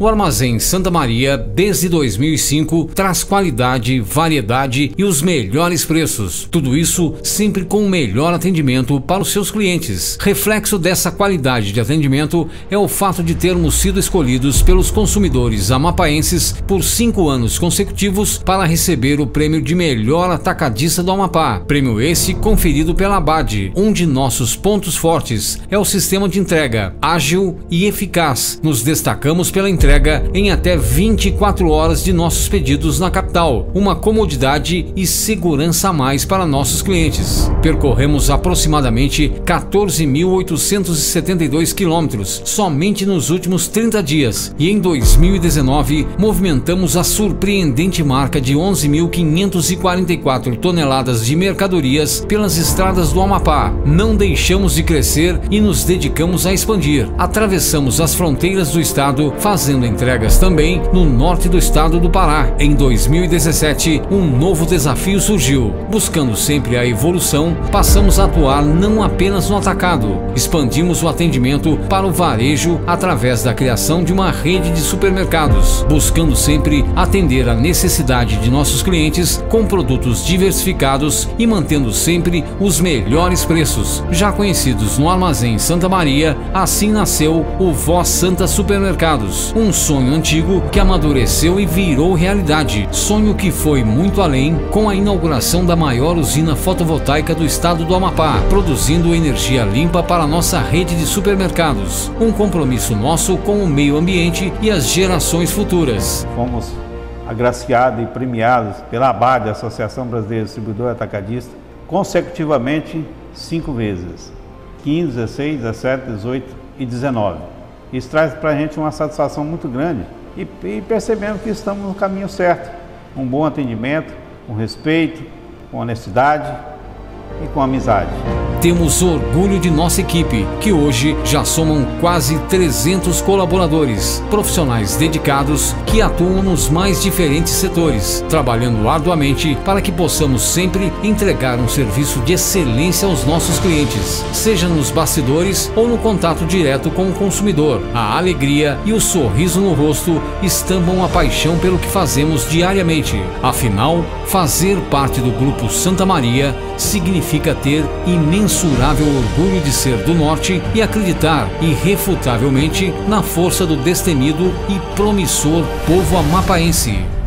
O Armazém Santa Maria, desde 2005, traz qualidade, variedade e os melhores preços. Tudo isso sempre com o melhor atendimento para os seus clientes. Reflexo dessa qualidade de atendimento é o fato de termos sido escolhidos pelos consumidores amapaenses por cinco anos consecutivos para receber o prêmio de melhor atacadista do Amapá. Prêmio esse conferido pela ABAD. Um de nossos pontos fortes é o sistema de entrega, ágil e eficaz. Nos destacamos pela entrega entrega em até 24 horas de nossos pedidos na capital, uma comodidade e segurança a mais para nossos clientes. Percorremos aproximadamente 14.872 quilômetros somente nos últimos 30 dias e em 2019 movimentamos a surpreendente marca de 11.544 toneladas de mercadorias pelas estradas do Amapá. Não deixamos de crescer e nos dedicamos a expandir. Atravessamos as fronteiras do estado fazendo entregas também no norte do estado do Pará. Em 2017, um novo desafio surgiu. Buscando sempre a evolução, passamos a atuar não apenas no atacado, expandimos o atendimento para o varejo através da criação de uma rede de supermercados, buscando sempre atender a necessidade de nossos clientes com produtos diversificados e mantendo sempre os melhores preços. Já conhecidos no Armazém Santa Maria, assim nasceu o Voz Santa Supermercados, um sonho antigo que amadureceu e virou realidade. Sonho que foi muito além com a inauguração da maior usina fotovoltaica do estado do Amapá, produzindo energia limpa para nossa rede de supermercados. Um compromisso nosso com o meio ambiente e as gerações futuras. Fomos agraciados e premiados pela ABAD, Associação Brasileira de Distribuidor Atacadista, consecutivamente cinco vezes: 15, 16, 17, 18 e 19. Isso traz para a gente uma satisfação muito grande e, e percebendo que estamos no caminho certo. Um bom atendimento, com respeito, com honestidade e com amizade. Temos orgulho de nossa equipe, que hoje já somam quase 300 colaboradores, profissionais dedicados que atuam nos mais diferentes setores, trabalhando arduamente para que possamos sempre entregar um serviço de excelência aos nossos clientes, seja nos bastidores ou no contato direto com o consumidor. A alegria e o sorriso no rosto estampam a paixão pelo que fazemos diariamente. Afinal, fazer parte do Grupo Santa Maria significa ter imenso imensurável orgulho de ser do Norte e acreditar irrefutavelmente na força do destemido e promissor povo amapaense.